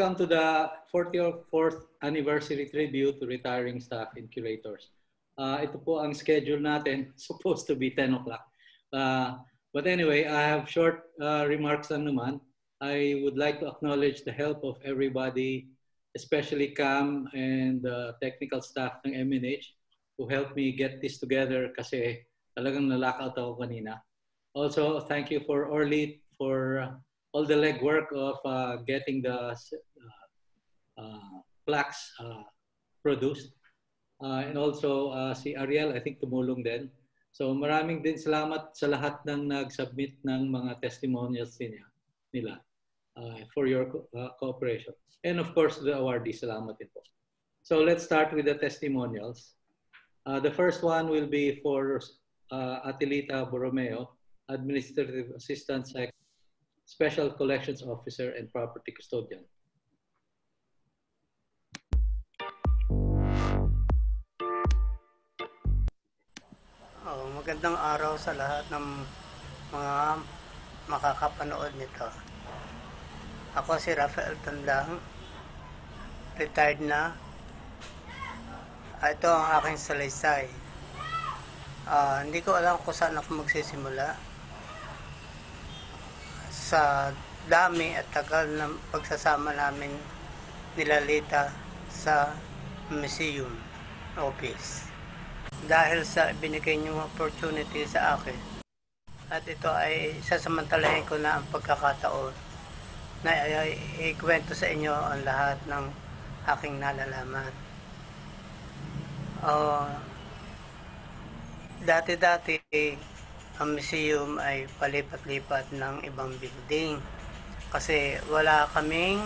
welcome to the 44th anniversary tribute to retiring staff and curators. Uh, ito po ang schedule natin, supposed to be 10 o'clock. Uh, but anyway, I have short uh, remarks lang naman. I would like to acknowledge the help of everybody, especially Cam and the technical staff ng MNH who helped me get this together kasi talagang nalockout ako kanina. Also, thank you for Orly for all the legwork of uh, getting the uh, uh, plaques uh, produced. Uh, and also uh, si Ariel, I think tumulong din. So maraming din salamat sa lahat ng nag-submit ng mga testimonials niya, nila uh, for your uh, cooperation. And of course, the awardees, salamat din po. So let's start with the testimonials. Uh, the first one will be for uh, Atilita Borromeo, Administrative Assistant Sec Special Collections Officer and Property Custodian. Magandang araw sa lahat ng mga makakapanood nito. Ako si Rafael Tandang, retired na. Ah, Ito ang aking salaysay. Ah, hindi ko alam kung saan ako magsisimula. Sa dami at tagal ng pagsasama namin nila Lita sa museum office dahil sa binigay niyong opportunity sa akin. At ito ay sasamantalahin ko na ang pagkakataon na ikwento sa inyo ang lahat ng aking nalalaman. Ah, dati-dati, ang museum ay palipat-lipat ng ibang building kasi wala kaming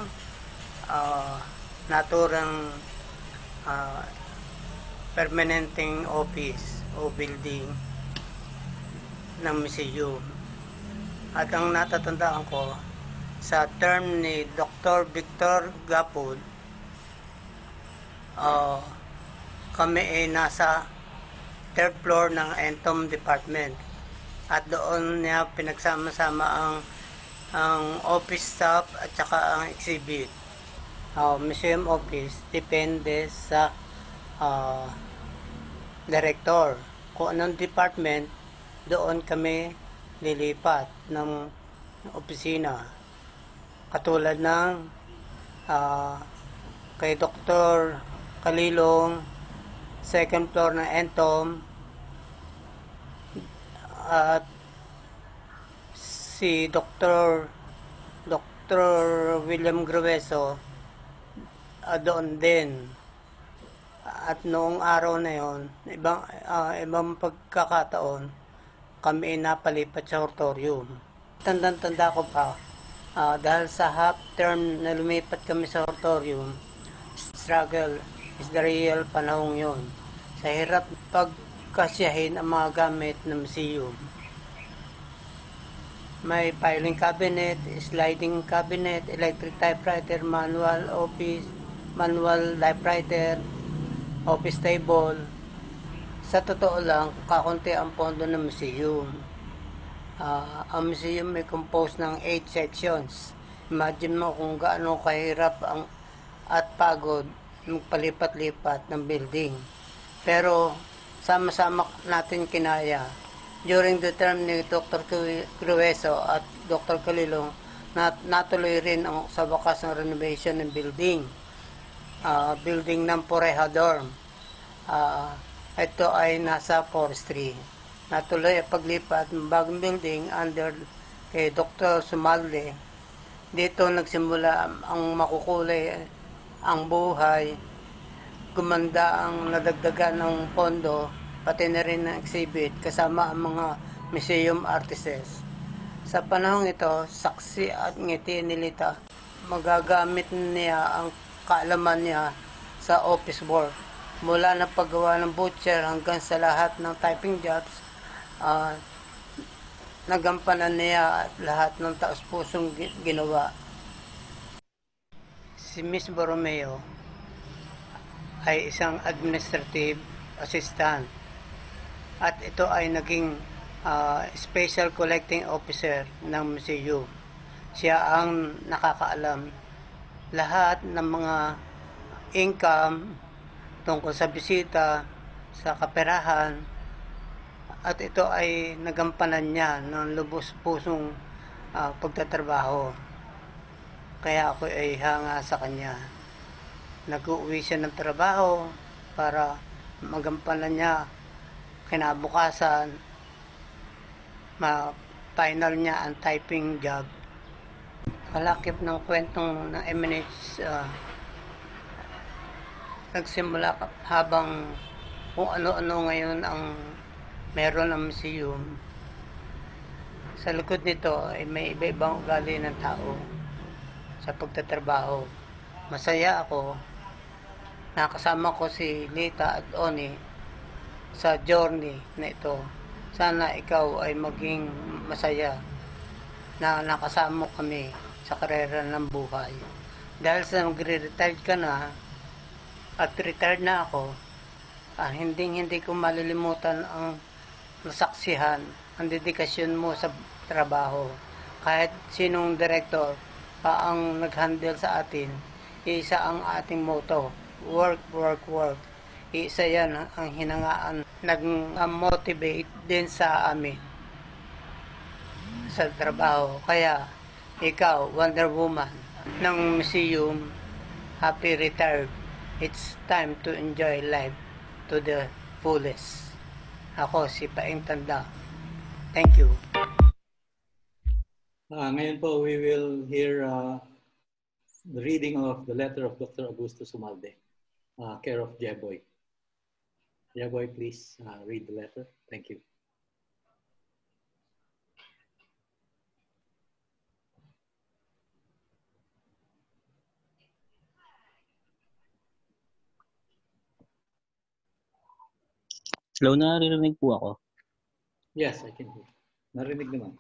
ah, naturang ah, permanenteng office o building ng museum. At ang natatandaan ko, sa term ni Dr. Victor Gapud, ah, kami ay nasa third floor ng Entom Department. At doon niya pinagsama-sama ang ang office staff at saka ang exhibit. Ah, museum office depende sa ah, director. Kung anong department, doon kami lilipat ng opisina. Katulad ng ah, kay Dr. Kalilong, second floor ng Entom, at si Dr. Dr. William Grueso ah, doon din. At noong araw na yon, ibang, ah, ibang pagkakataon, kami napalipat sa hortorium. Tandang-tanda ko pa, ah, dahil sa half term na lumipat kami sa hortorium, struggle is the real panahong yon. Sa hirap pagkasyahin ang mga gamit ng museum. May filing cabinet, sliding cabinet, electric typewriter, manual office, manual typewriter, office table. Sa totoo lang, kakunti ang pondo ng museum. Ah, ang museum may composed ng 8 sections. Imagine mo kung gaano kahirap ang at pagod magpalipat-lipat ng building. Pero sama-sama natin kinaya. During the term ni Dr. Cru- Crueso at Dr. Calilong, nat natuloy rin ang sa wakas ng renovation ng building. Ah, building ng Poreha Dorm. Ah, ito ay nasa forestry. Natuloy ang paglipat ng bagong building under kay Dr. Sumalde. Dito nagsimula ang makukulay ang buhay. Gumanda ang nadagdagan ng pondo, pati na rin ng exhibit kasama ang mga museum artists. Sa panahong ito, saksi at ngiti ni Lita, magagamit niya ang kaalaman niya sa office work. Mula na paggawa ng butcher hanggang sa lahat ng typing jobs, ah, nagampanan niya at lahat ng taos-pusong gi- ginawa. Si Miss Borromeo ay isang administrative assistant at ito ay naging ah, special collecting officer ng museum. Siya ang nakakaalam lahat ng mga income tungkol sa bisita, sa kaperahan, at ito ay nagampanan niya ng lubos pusong uh, pagtatrabaho. Kaya ako ay hanga sa kanya. Nag-uwi siya ng trabaho para magampanan niya kinabukasan ma-final niya ang typing job. Kalakip ng kwentong ng MNH uh, nagsimula habang kung ano-ano ngayon ang meron ng museum. Sa likod nito ay may iba-ibang ugali ng tao sa pagtatrabaho. Masaya ako. Nakasama ko si Lita at Oni sa journey na ito. Sana ikaw ay maging masaya na nakasama kami sa karera ng buhay. Dahil sa magre-retired ka na, at retired na ako, ah, hindi hindi ko malilimutan ang nasaksihan, ang dedikasyon mo sa trabaho. Kahit sinong director pa ang nag-handle sa atin, isa ang ating motto, work, work, work. Isa yan ang hinangaan, nag-motivate din sa amin sa trabaho. Kaya, ikaw, Wonder Woman, ng museum, happy retired it's time to enjoy life to the fullest. Ako, si Paeng Tanda. Thank you. Uh, ngayon po, we will hear uh, the reading of the letter of Dr. Augusto Sumalde, uh, care of Jeboy. Jeboy, please uh, read the letter. Thank you. Hello, naririnig po ako. Yes, I can hear. Narinig naman.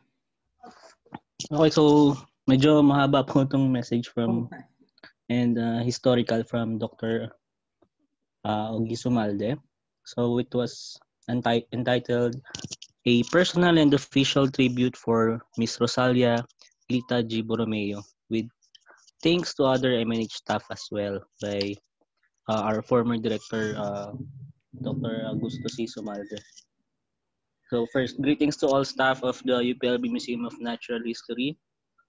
Okay, so medyo mahaba po itong message from oh and uh, historical from Dr. Uh, Ogi Sumalde. So it was enti- entitled A Personal and Official Tribute for Miss Rosalia Lita G. Borromeo with thanks to other MNH staff as well by uh, our former director uh, Dr. Augusto C. Sumalde. So first, greetings to all staff of the UPLB Museum of Natural History.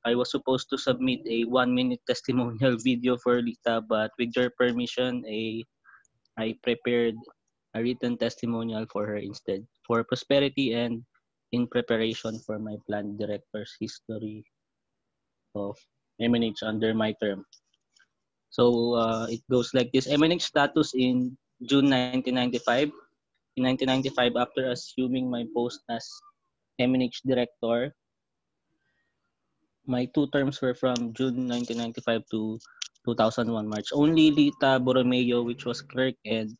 I was supposed to submit a one-minute testimonial video for Lita, but with your permission, a, I prepared a written testimonial for her instead, for prosperity and in preparation for my planned director's history of MNH under my term. So uh, it goes like this. MNH status in June 1995. In 1995, after assuming my post as MNH director, my two terms were from June 1995 to 2001 March. Only Lita Borromeo, which was clerk, and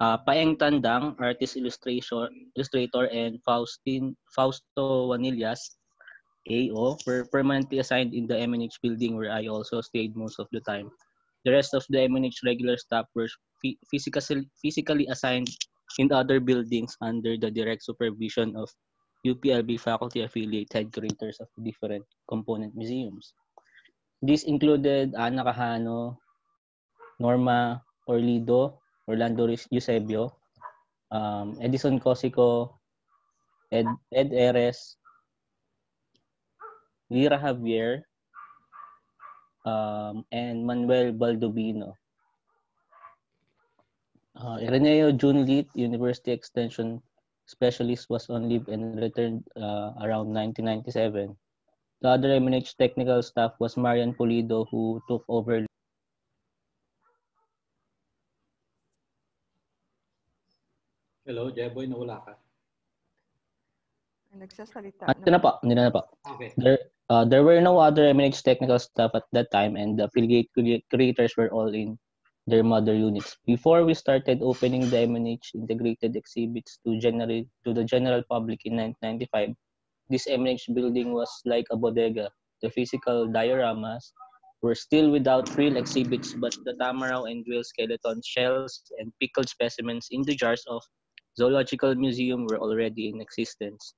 uh, Paeng Tandang, artist illustration, illustrator, and Faustin, Fausto Vanillas, AO, were permanently assigned in the MNH building where I also stayed most of the time. The rest of the MNH regular staff were physically, physically assigned in other buildings under the direct supervision of UPLB faculty affiliate head curators of different component museums. This included Ana Cajano, Norma Orlido, Orlando Eusebio, um, Edison Cosico, Ed, Ed Eres, Lira Javier, um, and Manuel Baldovino. Uh, Ireneo Junlit, University Extension Specialist, was on leave and returned uh, around 1997. The other MNH technical staff was Marian Pulido, who took over. Hello, Jeboy, nawala ka. Nagsasalita. Hindi na po, hindi na, na po. Okay. There, uh, there were no other MNH technical staff at that time and the affiliate creators were all in their mother units. Before we started opening the MNH integrated exhibits to general to the general public in 1995, this MNH building was like a bodega. The physical dioramas were still without real exhibits, but the Tamarao and Dwell skeleton shells and pickled specimens in the jars of Zoological Museum were already in existence.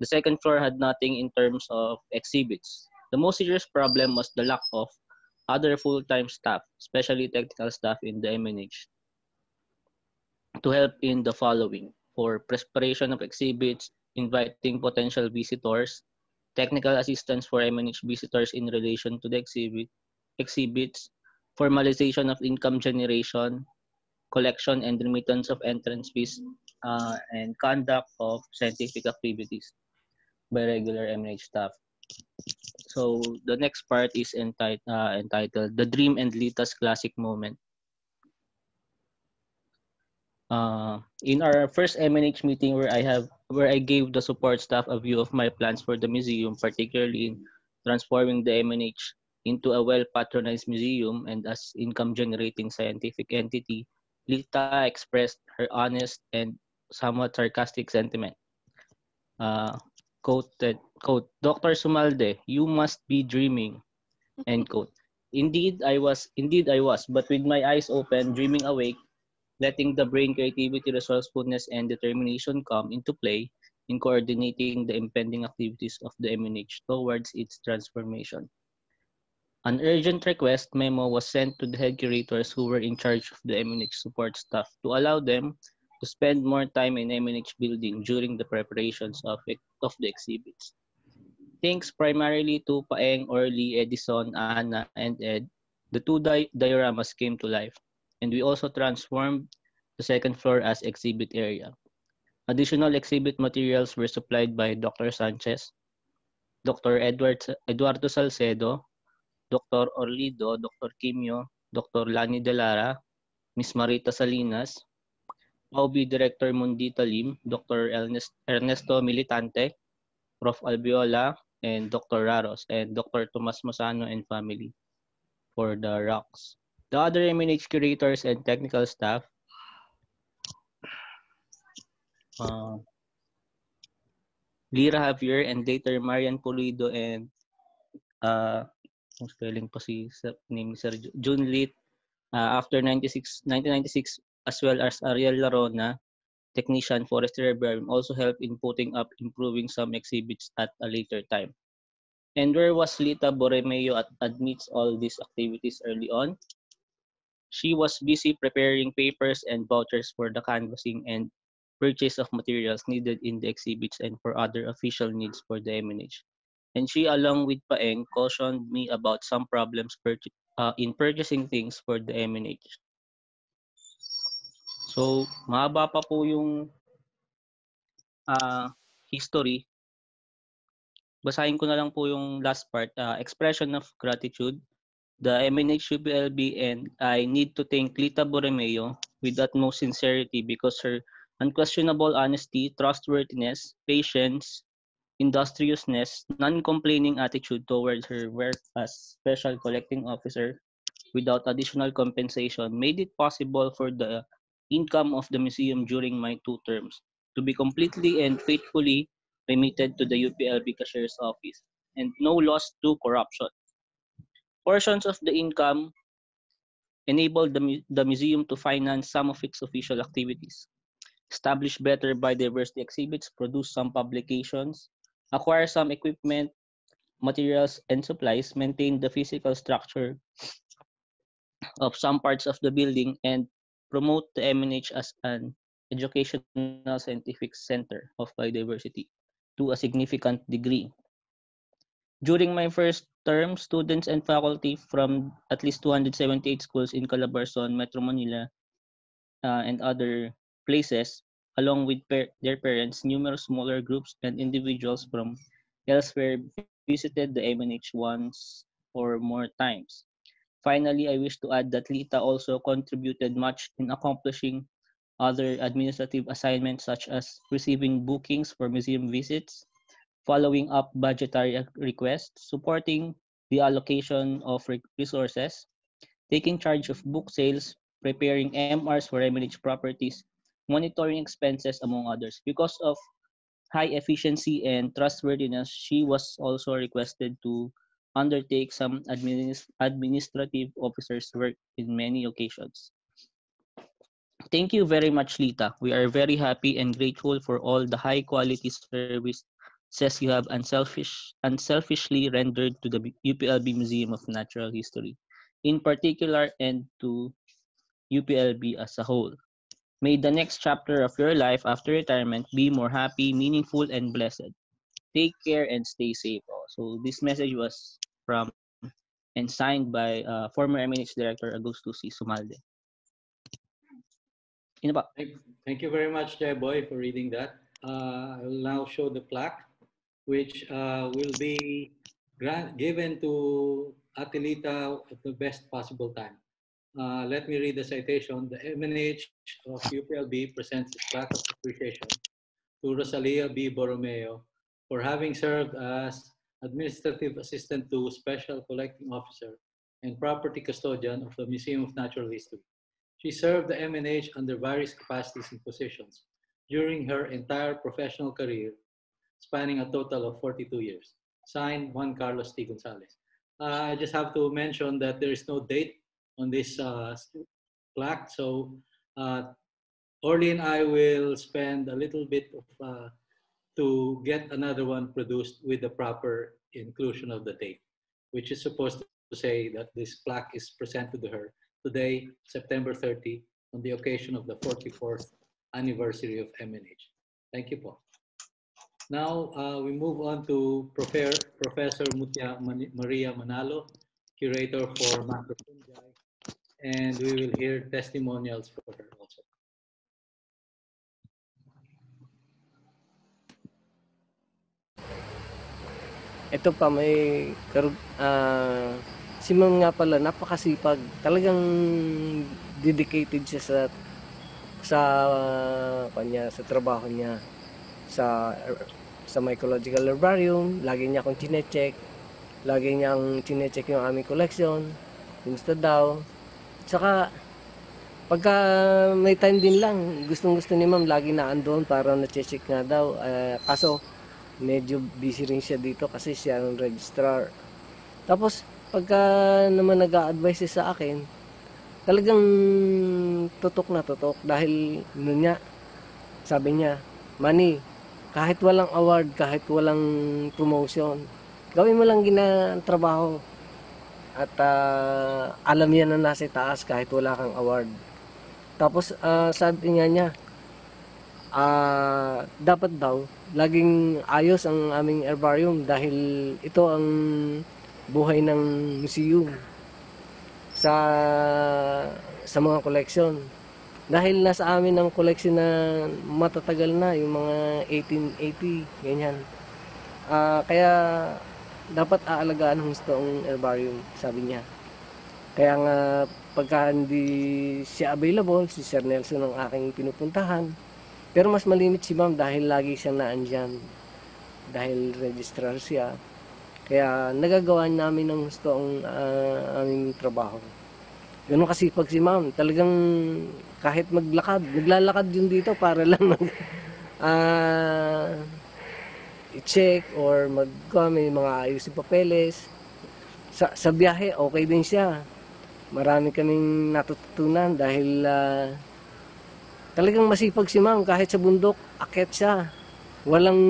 The second floor had nothing in terms of exhibits. The most serious problem was the lack of other full-time staff, especially technical staff in the MNH, to help in the following for preparation of exhibits, inviting potential visitors, technical assistance for MNH visitors in relation to the exhibit, exhibits, formalization of income generation, collection and remittance of entrance fees, uh, and conduct of scientific activities by regular MNH staff. So the next part is entitled, uh, entitled The Dream and Lita's Classic Moment. Uh, in our first MNH meeting where I have where I gave the support staff a view of my plans for the museum, particularly in transforming the MNH into a well-patronized museum and as income-generating scientific entity, Lita expressed her honest and somewhat sarcastic sentiment. Uh, quoted, quote, Dr. Sumalde, you must be dreaming, mm-hmm. end quote. Indeed, I was, indeed I was, but with my eyes open, dreaming awake, letting the brain creativity, resourcefulness, and determination come into play in coordinating the impending activities of the MNH towards its transformation. An urgent request memo was sent to the head curators who were in charge of the MNH support staff to allow them to spend more time in MNH building during the preparations of, it, of the exhibits. Thanks primarily to Paeng, Orly, Edison, Anna, and Ed, the two di dioramas came to life and we also transformed the second floor as exhibit area. Additional exhibit materials were supplied by Dr. Sanchez, Dr. Edward, Eduardo Salcedo, Dr. Orlido, Dr. Kimio, Dr. Lani Delara, Ms. Marita Salinas, OB Director Mundi Talim, Dr. Ernesto Militante, Prof. Albiola, and Dr. Raros, and Dr. Tomas Mosano and family for the rocks. The other MNH curators and technical staff uh, Lira Javier and later Marian Pulido and uh, kung spelling pa si name ni Sir June Lit uh, after 96 1996 as well as Ariel Larona technician forestry herbarium also helped in putting up improving some exhibits at a later time. And where was Lita Borromeo at admits all these activities early on? She was busy preparing papers and vouchers for the canvassing and purchase of materials needed in the exhibits and for other official needs for the MNH. And she, along with Paeng, cautioned me about some problems uh, in purchasing things for the MNH. So, mahaba pa po yung uh, history. Basahin ko na lang po yung last part. Uh, expression of gratitude the MNH UPLB and I need to thank Lita Borromeo with utmost sincerity because her unquestionable honesty, trustworthiness, patience, industriousness, non-complaining attitude towards her work as special collecting officer without additional compensation made it possible for the income of the museum during my two terms to be completely and faithfully remitted to the UPLB cashier's office and no loss to corruption. Portions of the income enabled the, the museum to finance some of its official activities, establish better biodiversity exhibits, produce some publications, acquire some equipment, materials, and supplies, maintain the physical structure of some parts of the building, and promote the MNH as an educational scientific center of biodiversity to a significant degree. During my first term, students and faculty from at least 278 schools in Calabarzon, Metro Manila, uh, and other places, along with per their parents, numerous smaller groups and individuals from elsewhere visited the MNH once or more times. Finally, I wish to add that Lita also contributed much in accomplishing other administrative assignments such as receiving bookings for museum visits, following up budgetary requests, supporting the allocation of resources, taking charge of book sales, preparing MRs for MNH properties, monitoring expenses, among others. Because of high efficiency and trustworthiness, she was also requested to undertake some administ administrative officers' work in many occasions. Thank you very much, Lita. We are very happy and grateful for all the high quality service says you have unselfish, unselfishly rendered to the UPLB Museum of Natural History. in particular and to UPLB as a whole. May the next chapter of your life after retirement be more happy, meaningful, and blessed. Take care and stay safe. Oh, So this message was from and signed by uh, former MNH Director Augusto C. Sumalde. Yun na ba? Thank, thank you very much, Jay Boy, for reading that. Uh, I will now show the plaque, which uh, will be given to Atilita at the best possible time. Uh, let me read the citation. The MNH of UPLB presents its plaque of appreciation to Rosalia B. Borromeo for having served as Administrative Assistant to Special Collecting Officer and Property Custodian of the Museum of Natural History. She served the MNH under various capacities and positions during her entire professional career, spanning a total of 42 years. Signed, Juan Carlos T. Gonzalez. Uh, I just have to mention that there is no date on this uh, plaque, so uh, Orly and I will spend a little bit of uh, to get another one produced with the proper inclusion of the date, which is supposed to say that this plaque is presented to her today, September 30, on the occasion of the 44th anniversary of MNH. Thank you, Paul. Now uh, we move on to Profe- Professor Mutia Maria Manalo, curator for Macrofungi, and we will hear testimonials for her also. Ito pa may ah, si Ma'am nga pala napakasipag. Talagang dedicated siya sa sa kanya sa trabaho niya sa sa mycological herbarium, lagi niya akong chinecheck. Lagi niyang chinecheck yung aming collection. Gusto daw. Saka pagka may time din lang, gustong gusto ni ma'am lagi na andon para na-check nga daw. Eh, kaso medyo busy rin siya dito kasi siya ang registrar. Tapos, pagka naman nag advise sa akin, talagang tutok na tutok dahil ano niya, sabi niya, Manny, kahit walang award, kahit walang promotion, gawin mo lang gina trabaho. At ah, alam yan na nasa taas kahit wala kang award. Tapos ah, sabi nga niya, ah dapat daw laging ayos ang aming herbarium dahil ito ang buhay ng museum sa sa mga collection. Dahil nasa amin ang collection na matatagal na, yung mga 1880, ganyan. Ah, kaya dapat aalagaan ng gusto ang herbarium, sabi niya. Kaya nga pagka hindi siya available, si Sir Nelson ang aking pinupuntahan, pero mas malimit si ma'am dahil lagi siyang naandyan. Dahil registrar siya. Kaya nagagawa namin ng gusto ang ah, aming trabaho. Ganun kasipag si ma'am. Talagang kahit maglakad, naglalakad yun dito para lang mag ah, i-check or mag may mga ayusin papeles. Sa, sa biyahe, okay din siya. Marami kaming natutunan dahil ah, Talagang masipag si ma'am kahit sa bundok, akit siya. Walang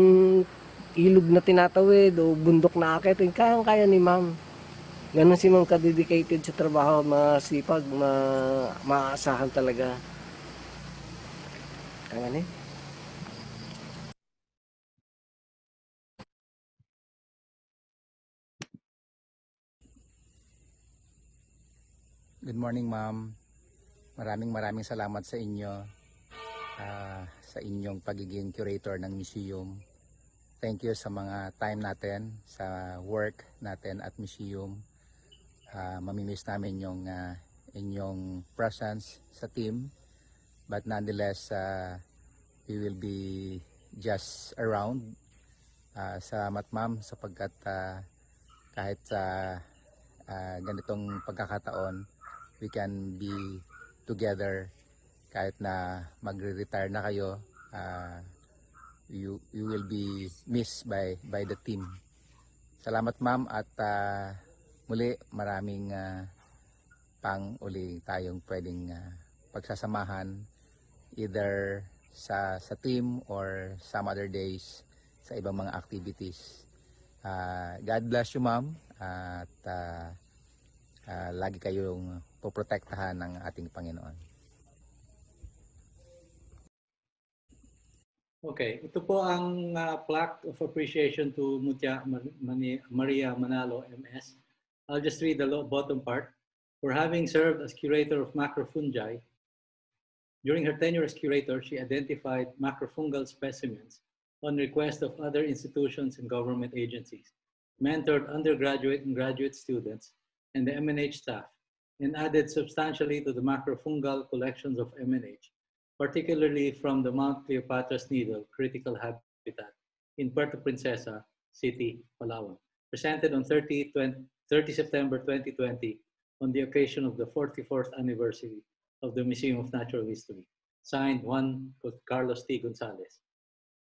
ilog na tinatawid o bundok na akit. Kayang-kaya ni ma'am. Ganon si ma'am ka-dedicated sa trabaho, masipag, ma maaasahan talaga. Kaya ni? Good morning, ma'am. Maraming maraming salamat sa inyo ah, sa inyong pagiging curator ng museum. Thank you sa mga time natin sa work natin at museum. Ah, mamimiss namin yung ah, inyong presence sa team. But nonetheless, ah, we will be just around. Ah, salamat ma'am sapagkat ah, kahit sa ah, ganitong pagkakataon, we can be together kahit na magre-retire na kayo uh, you you will be missed by by the team salamat ma'am at uh, muli maraming uh, pang uli tayong pwedeng uh, pagsasamahan either sa sa team or some other days sa ibang mga activities uh, God bless you ma'am at uh, ah, lagi kayong poprotektahan ng ating Panginoon. Okay, ito po ang uh, plaque of appreciation to Mutya Maria Manalo, MS. I'll just read the bottom part. For having served as curator of macrofungi, during her tenure as curator, she identified macrofungal specimens on request of other institutions and government agencies, mentored undergraduate and graduate students and the MNH staff, and added substantially to the macrofungal collections of MNH particularly from the Mount Cleopatra's Needle Critical Habitat in Puerto Princesa City, Palawan, presented on 30, 20, 30 September 2020 on the occasion of the 44th anniversary of the Museum of Natural History. Signed Juan Carlos T. Gonzalez.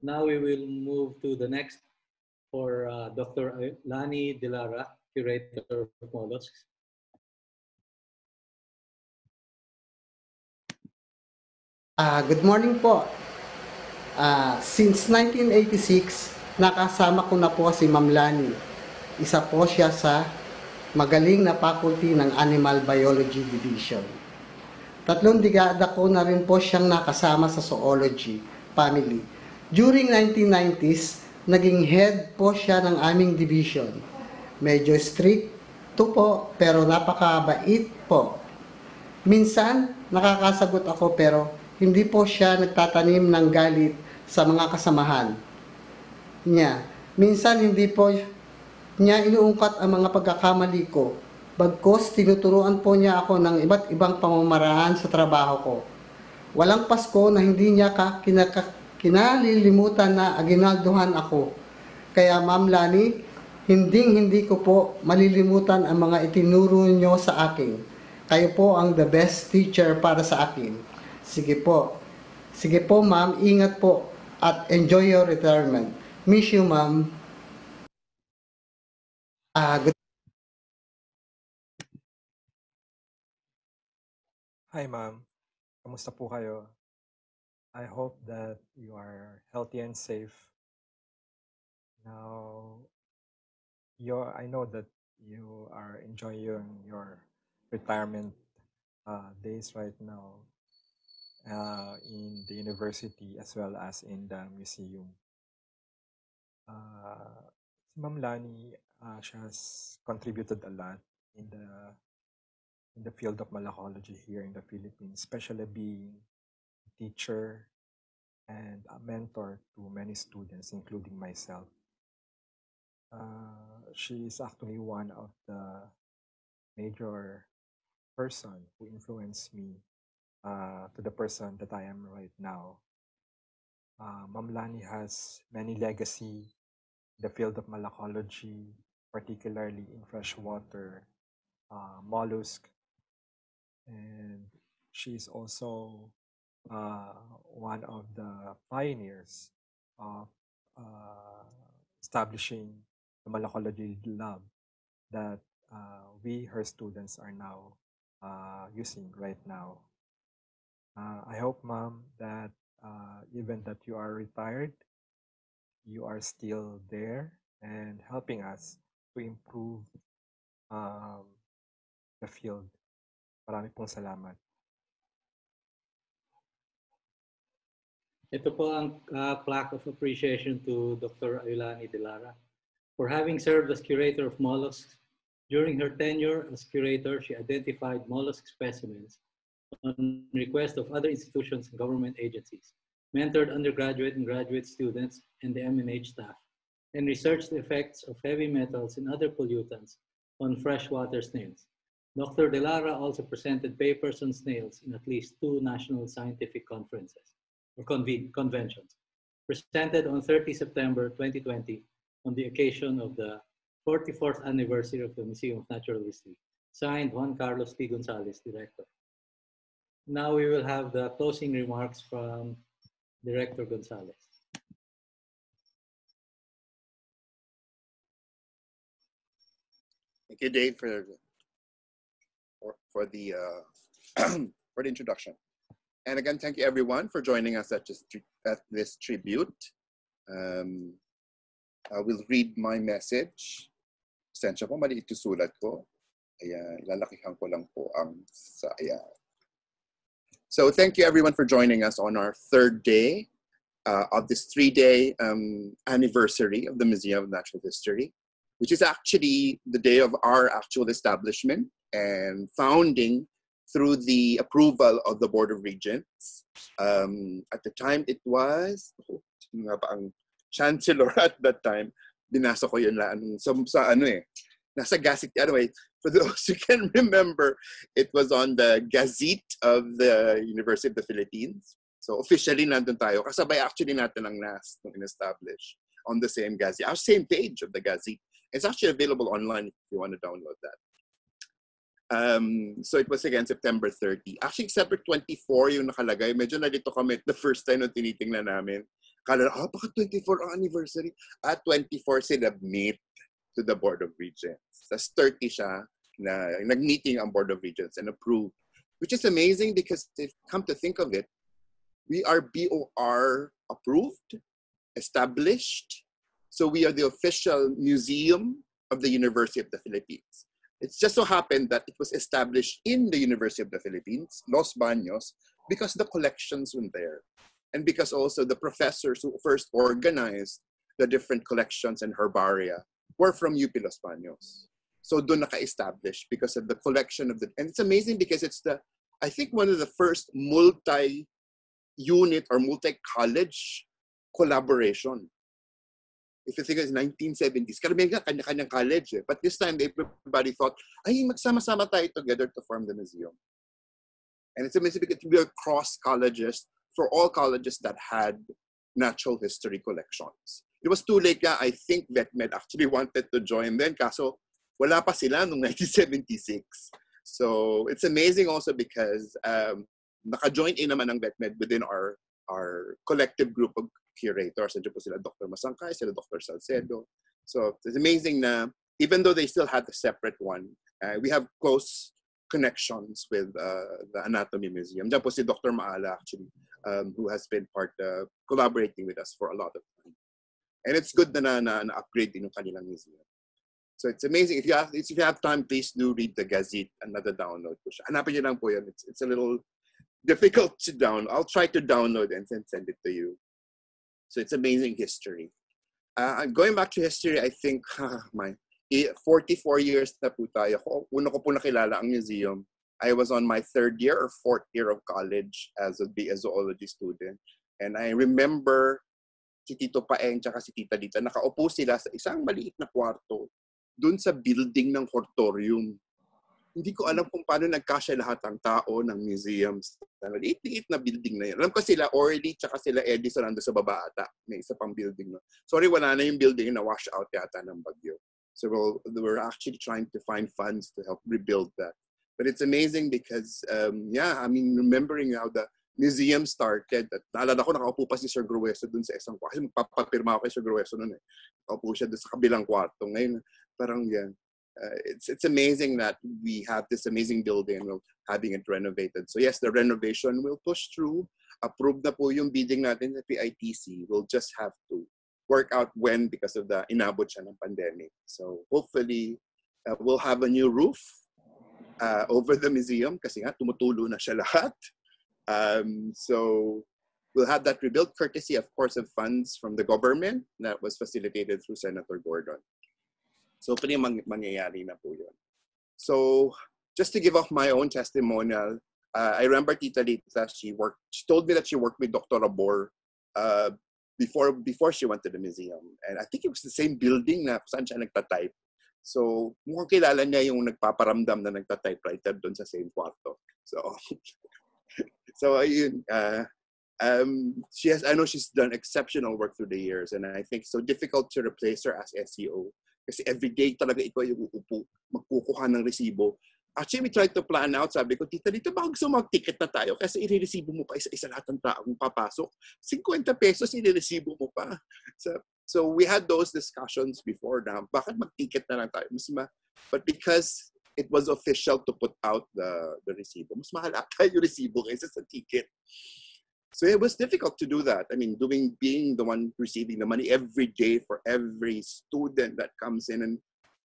Now we will move to the next for uh, Dr. Lani Dilara, Curator of Mollusks. Ah, good morning po. Ah, since 1986, nakasama ko na po si Ma'am Lani. Isa po siya sa magaling na faculty ng Animal Biology Division. Tatlong dekada ko na rin po siyang nakasama sa zoology family. During 1990s, naging head po siya ng aming division. Medyo strict to po, pero napakabait po. Minsan, nakakasagot ako pero hindi po siya nagtatanim ng galit sa mga kasamahan niya. Minsan hindi po niya inuungkat ang mga pagkakamali ko. Bagkos, tinuturuan po niya ako ng iba't ibang pamamaraan sa trabaho ko. Walang Pasko na hindi niya ka, kinalilimutan na aginalduhan ako. Kaya Ma'am Lani, hinding hindi ko po malilimutan ang mga itinuro niyo sa akin. Kayo po ang the best teacher para sa akin. Sige po. Sige po, ma'am. Ingat po at enjoy your retirement. Miss you, ma'am. Ah, good Hi, ma'am. Kamusta po kayo? I hope that you are healthy and safe. Now, you I know that you are enjoying your retirement uh, days right now uh, in the university as well as in the museum. Uh, Ma'am Lani, uh, she has contributed a lot in the in the field of malacology here in the Philippines, especially being a teacher and a mentor to many students, including myself. Uh, she is actually one of the major person who influenced me uh, to the person that I am right now. Uh, Ma'am Lani has many legacy in the field of malacology, particularly in freshwater uh, mollusk, and she is also uh, one of the pioneers of uh, establishing the malacology lab that uh, we, her students, are now uh, using right now. Uh, I hope, mom, that uh, even that you are retired, you are still there and helping us to improve um, the field. Marami pong salamat. Ito po ang uh, plaque of appreciation to Dr. Ayulani De Lara. For having served as curator of mollusks, during her tenure as curator, she identified mollusk specimens on request of other institutions and government agencies, mentored undergraduate and graduate students and the MNH staff, and researched the effects of heavy metals and other pollutants on freshwater snails. Dr. De Lara also presented papers on snails in at least two national scientific conferences or conven- conventions, presented on 30 September 2020 on the occasion of the 44th anniversary of the Museum of Natural History. Signed Juan Carlos T. Gonzalez, Director. Now we will have the closing remarks from Director Gonzalez. Thank you, Dave, for for, for the uh, for the introduction. And again, thank you everyone for joining us at this at this tribute. Um, I will read my message. Sensya po, maliit yung sulat ko. Ayan, lalakihan ko lang po ang sa ayan. So thank you everyone for joining us on our third day uh, of this three-day um, anniversary of the Museum of Natural History, which is actually the day of our actual establishment and founding through the approval of the Board of Regents. Um, at the time, it was, oh, ang chancellor at that time, binasa ko yun lang sa, sa ano eh, nasa Gazette, anyway, for those who can remember, it was on the Gazette of the University of the Philippines. So officially nandun tayo. Kasabay actually natin ang NAS nung in-establish on the same Gazette, our same page of the Gazette. It's actually available online if you want to download that. Um, so it was again September 30. Actually, September 24 yung nakalagay. Medyo nalito kami the first time na tinitingnan namin. Kala, ah, baka 24 ang anniversary? At 24 sila meet to the Board of Regents. Tapos 30 siya na nag-meeting ang Board of Regents and approved. Which is amazing because if come to think of it, we are BOR approved, established. So we are the official museum of the University of the Philippines. It just so happened that it was established in the University of the Philippines, Los Baños, because the collections were there. And because also the professors who first organized the different collections and herbaria were from UP Los Baños. So doon naka-establish because of the collection of the, and it's amazing because it's the, I think one of the first multi-unit or multi-college collaboration if you think it's 1970s, karamihan nga kanya-kanyang college eh. But this time, everybody thought, ay, magsama-sama tayo together to form the museum. And it's amazing because we are cross colleges for all colleges that had natural history collections. It was too late nga, I think VetMed actually wanted to join then, kaso wala pa sila noong 1976. So it's amazing also because um, naka-join in naman ang VetMed within our our collective group of curators. Nandiyan po sila Dr. Masangkay, sila Dr. Salcedo. So it's amazing na even though they still had a separate one, uh, we have close connections with uh, the Anatomy Museum. Diyan po si Dr. Maala actually, um, who has been part uh, collaborating with us for a lot of time. And it's good na na, na upgrade din yung kanilang museum. So it's amazing. If you have if you have time, please do read the Gazette. Another download po siya. Hanapin niyo lang po yan. It's, it's a little difficult to down. I'll try to download and then send it to you. So it's amazing history. Uh, going back to history, I think, uh, my 44 years na po tayo. Una ko po nakilala ang museum. I was on my third year or fourth year of college as a, a zoology student. And I remember si Tito Paeng tsaka si Tita Dita, nakaupo sila sa isang maliit na kwarto dun sa building ng hortorium hindi ko alam kung paano nagkasya lahat ng tao ng museums. Liit-liit na building na yun. Alam ko sila Orly tsaka sila Edison nando sa baba ata. May isa pang building. No? Sorry, wala na yung building na wash out yata ng bagyo. So we'll, we're actually trying to find funds to help rebuild that. But it's amazing because, um, yeah, I mean, remembering how the museum started, at naalala ko, nakaupo pa si Sir Grueso dun sa isang kwarto. Kasi magpapapirma ako kay Sir Grueso nun eh. Nakaupo siya dun sa kabilang kwarto. Ngayon, parang yan uh, it's it's amazing that we have this amazing building and having it renovated. So yes, the renovation will push through. Approved na po yung bidding natin sa PITC. We'll just have to work out when because of the inabot siya ng pandemic. So hopefully uh, we'll have a new roof uh, over the museum kasi nga tumutulo na siya lahat. Um, so we'll have that rebuilt courtesy of course of funds from the government that was facilitated through Senator Gordon. So, yung mang- mangyayari na po yun. So, just to give off my own testimonial, uh, I remember Tita Lita, she worked, she told me that she worked with Dr. Abor uh, before before she went to the museum. And I think it was the same building na saan siya nagtatype. So, mukhang kilala niya yung nagpaparamdam na nagtatypewriter doon sa same kwarto. So, so ayun, uh, um, she has, I know she's done exceptional work through the years and I think so difficult to replace her as SEO Kasi everyday talaga ikaw yung uupo, magkukuha ng resibo. Actually, we tried to plan out. Sabi ko, tita, dito ba gusto mag-ticket na tayo? Kasi i-resibo mo pa isa-isa lahat ng taong papasok. 50 pesos i-resibo mo pa. So, so we had those discussions before na, bakit mag-ticket na lang tayo? Mas ma But because it was official to put out the, the resibo, mas mahal ata yung resibo kaysa sa ticket. So it was difficult to do that. I mean, doing being the one receiving the money every day for every student that comes in and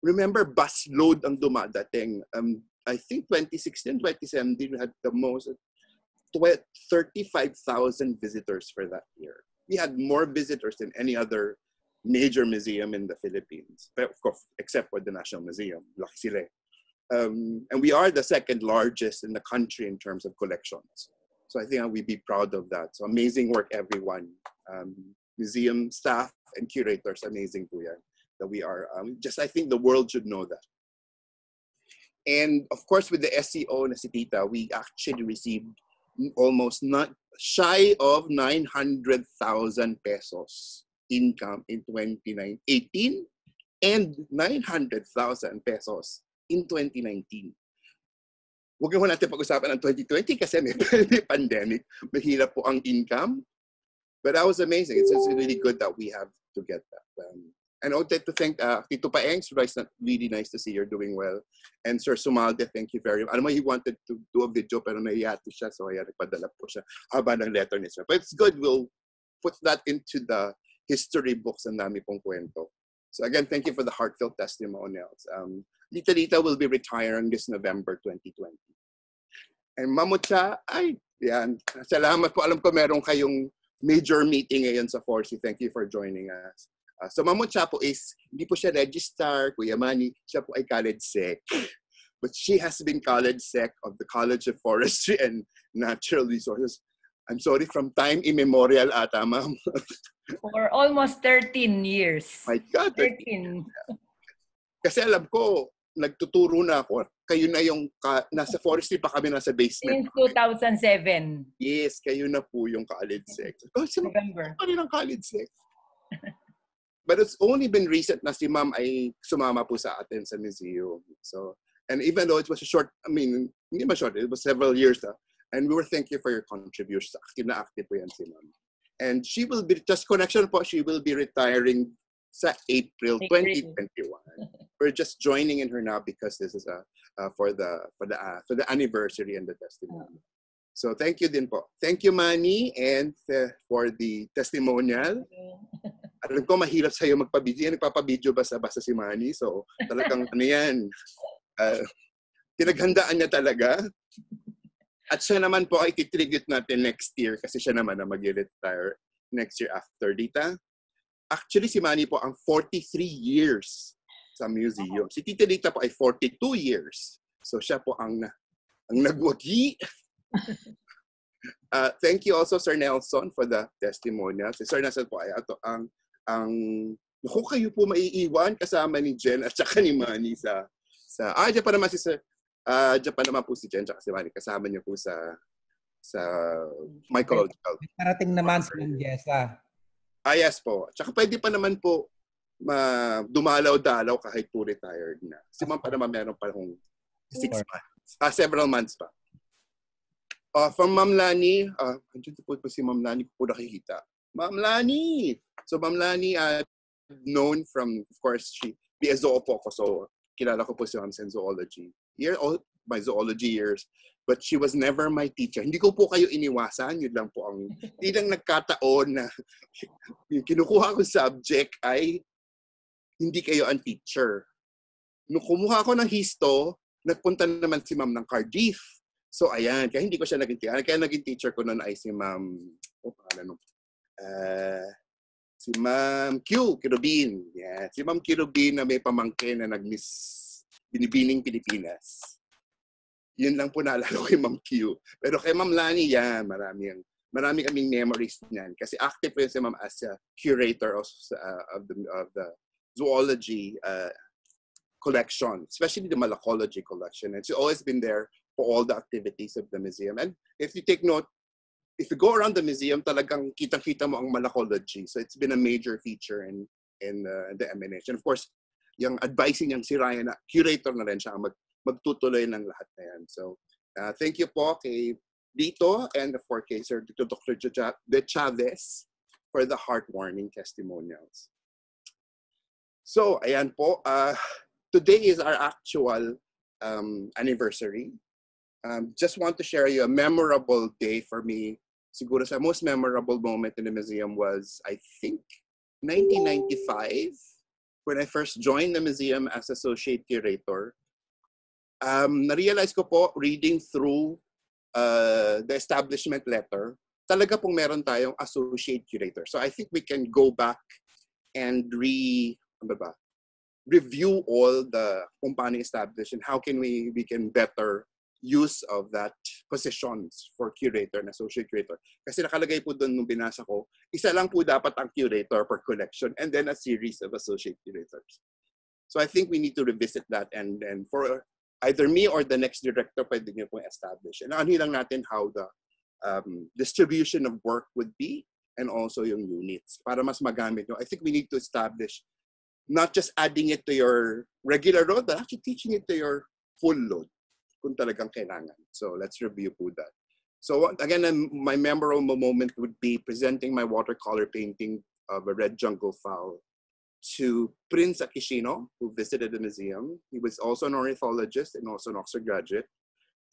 remember busload ang dumadating. Um, I think 2016, 2017 we had the most, 35,000 visitors for that year. We had more visitors than any other major museum in the Philippines, course, except for the National Museum, Laki eh. Um, and we are the second largest in the country in terms of collections. So I think we'd be proud of that. So amazing work, everyone. Um, museum staff and curators, amazing that we are. Um, just I think the world should know that. And of course, with the SEO na si Tita, we actually received almost not shy of 900,000 pesos income in 2018 and 900,000 pesos in 2019. Huwag naman natin pag-usapan ng 2020 kasi may pandemic. Mahirap po ang income. But that was amazing. It's, it's really good that we have to get that. Um, and I would like to thank uh, Tito Paeng. It's really nice to see you're doing well. And Sir Sumalde, thank you very much. Alam mo, he wanted to do a video pero nahiyato siya. So kaya nagpadala po siya. Haba ng letter niya. But it's good. We'll put that into the history books. Ang dami pong kwento. So again, thank you for the heartfelt testimonials. Um, Lita Lita will be retiring this November 2020. And Mamucha, ay, yan. Salamat po. Alam ko meron kayong major meeting ngayon sa Forcy. Thank you for joining us. Uh, so Mamucha po is, hindi po siya registrar, Kuya Manny, siya po ay college sec. But she has been college sec of the College of Forestry and Natural Resources. I'm sorry, from time immemorial ata, ma'am. For almost 13 years. My God. 13. Kasi alam ko, nagtuturo na ako. Kayo na yung, ka, nasa forestry pa kami, nasa basement. Since 2007. Yes, kayo na po yung college. Oh, sino November. pa rin ang college sec? But it's only been recent na si ma'am ay sumama po sa atin sa museum. So, and even though it was a short, I mean, hindi ba short, it was several years na. And we were thank you for your contributions. Active na active po yan si ma'am. And she will be, just connection po, she will be retiring sa April. 2021. We're just joining in her now because this is a uh, for the for the uh, for the anniversary and the testimony. So thank you din po. Thank you Manny and uh, for the testimonial. Alam ko mahirap sa'yo magpa-video. Yan, nagpapa-video basta-basta si Manny. So talagang ano yan. Uh, pinaghandaan niya talaga. At siya naman po ay titribute natin next year kasi siya naman na mag-retire next year after dita. Actually, si Manny po ang 43 years sa museum. Si Tita Lita po ay 42 years. So siya po ang, ang nagwagi. uh, thank you also, Sir Nelson, for the testimonial. Si Sir Nelson po ay ato ang ang Naku, kayo po maiiwan kasama ni Jen at saka ni Manny sa sa ah dyan pa naman si Sir ah dyan pa naman po si Jen at si Manny kasama niyo po sa sa mycological Parating naman si Jessa. Ah, yes po. Tsaka pwede pa naman po ma dumalaw-dalaw kahit po retired na. Si ma'am pa naman meron pa akong six Sure. months. Ah, several months pa. Uh, from Ma'am Lani, uh, andyan po po si Ma'am Lani po nakikita. Ma'am Lani! So Ma'am Lani, uh, known from, of course, she, be a zoo po ako. So kilala ko po si Ma'am sa zoology. Year, all my zoology years. But she was never my teacher. Hindi ko po kayo iniwasan. Yun lang po ang, hindi lang nagkataon na yung kinukuha ko subject ay hindi kayo ang teacher. Nung kumuha ko ng histo, nagpunta naman si ma'am ng Cardiff. So ayan, kaya hindi ko siya naging teacher. Kaya naging teacher ko noon ay si ma'am, oh, pangalan nung, uh, si ma'am Q, Kirubin. Yeah. Si ma'am Kirubin na may pamangkin na nag-miss Binibining Pilipinas. Yun lang po naalala ko kay Ma'am Q. Pero kay Ma'am Lani, yan, marami ang marami kaming memories niyan. Kasi active po yun si Ma'am as a curator of, uh, of, the, of the zoology uh, collection, especially the malacology collection. And she's always been there for all the activities of the museum. And if you take note, if you go around the museum, talagang kitang-kita mo ang malacology. So it's been a major feature in in uh, the emanation. Of course, yung advising niyang si Ryan, na curator na rin siya mag, magtutuloy ng lahat na yan. So, uh, thank you po kay Dito and for kay Sir. Dr. De Chavez for the heartwarming testimonials. So, ayan po. Uh, today is our actual um, anniversary. Um, just want to share you a memorable day for me. Siguro sa most memorable moment in the museum was, I think, 1995 when I first joined the museum as associate curator, um, na-realize ko po, reading through uh, the establishment letter, talaga pong meron tayong associate curator. So I think we can go back and re, ano ba, review all the kung paano established and how can we, we can better use of that positions for curator and associate curator. Kasi nakalagay po doon nung binasa ko, isa lang po dapat ang curator per collection and then a series of associate curators. So I think we need to revisit that and, and for either me or the next director pwede nyo pong establish. And ano lang natin how the um, distribution of work would be and also yung units para mas magamit nyo. I think we need to establish not just adding it to your regular load, but actually teaching it to your full load kung talagang kailangan. So let's review po that. So again, my memorable moment would be presenting my watercolor painting of a red jungle fowl to Prince Akishino, who visited the museum. He was also an ornithologist and also an Oxford graduate.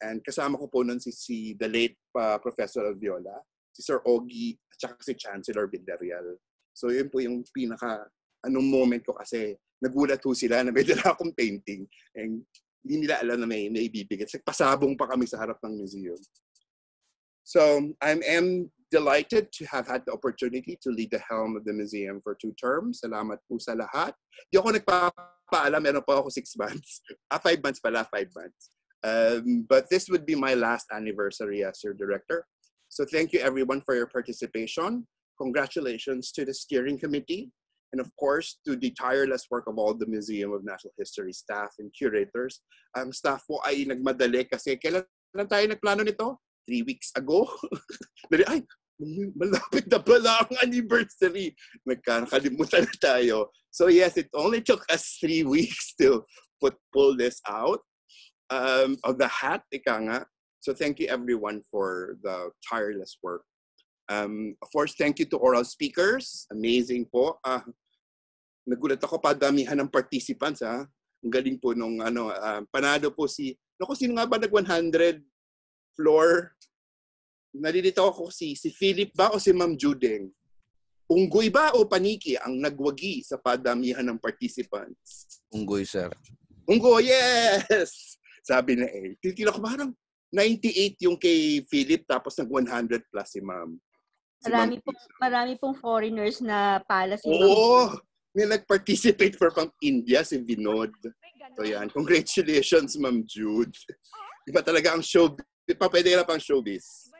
And kasama ko po nun si, si the late uh, Professor Alviola, si Sir Ogie, at saka si Chancellor Villarreal. So yun po yung pinaka anong moment ko kasi nagulat ho sila na may dala akong painting and hindi nila alam na may naibibigay. So, pasabong pa kami sa harap ng museum. So I am delighted to have had the opportunity to lead the helm of the museum for two terms. Salamat po sa lahat. Di ako nagpapaalam, meron po ako six months. Ah, five months pala, five months. Um, but this would be my last anniversary as your director. So thank you everyone for your participation. Congratulations to the steering committee. And of course, to the tireless work of all the Museum of Natural History staff and curators. Ang staff po ay nagmadali kasi kailan tayo nagplano nito? Three weeks ago. Ay, malapit na pala ang anniversary. Nagkakalimutan na tayo. So yes, it only took us three weeks to put pull this out um, of the hat, ika nga. So thank you everyone for the tireless work. Um, of course, thank you to oral speakers. Amazing po. Ah, nagulat ako padamihan ng participants ha. Ang galing po nung ano, ah, panado po si, naku, sino nga ba nag 100 floor? Nalilito ako si, si Philip ba o si Ma'am Judeng? Unggoy ba o paniki ang nagwagi sa padamihan ng participants? Unggoy, sir. Unggoy, yes! Sabi na eh. Titila ko parang 98 yung kay Philip tapos nag 100 plus si Ma'am. Marami pong, marami pong foreigners na pala si Oo! May nag-participate for from India, si Vinod. So yan, congratulations, Ma'am Jude. Iba talaga ang show, pa pwede na pang showbiz.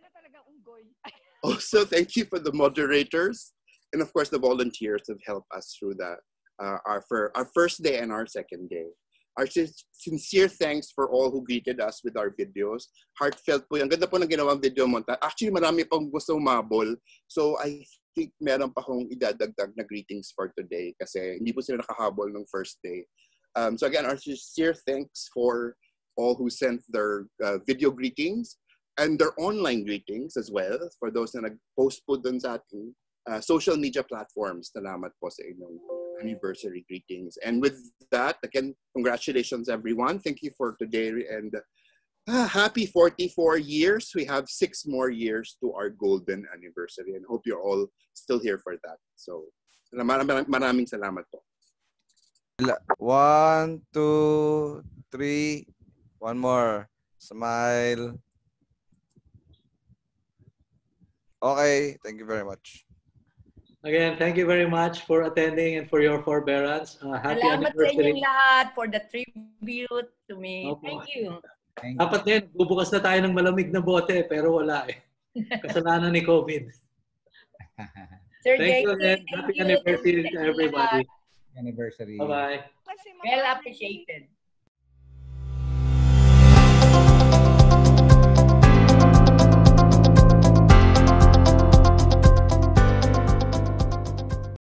Also, thank you for the moderators and of course the volunteers who have helped us through that, uh, our, fir- our first day and our second day. Our sin- sincere thanks for all who greeted us with our videos. Heartfelt po yan. Ganda po ng ginawang video monta. Actually, marami pang gusto umabol. So, I think meron pa akong idadagdag na greetings for today kasi hindi po sila nakahabol ng first day. Um, so again, our sincere thanks for all who sent their uh, video greetings and their online greetings as well for those na nag-post po dun sa ating uh, social media platforms. Salamat po sa inyong anniversary greetings. And with that, again, congratulations everyone. Thank you for today and ah, happy 44 years. We have six more years to our golden anniversary and hope you're all still here for that. So maraming, salamat po. One, two, three. One more. Smile. Okay, thank you very much. Again, thank you very much for attending and for your forbearance. Uh, happy Salamat sa anniversary. inyong lahat for the tribute to me. Opo. Thank you. Dapat din, bubukas na tayo ng malamig na bote, pero wala eh. Kasalanan ni COVID. Sir Thank you JP, again. thank Happy you. anniversary Thank to you everybody. Anniversary. Bye-bye. Well appreciated.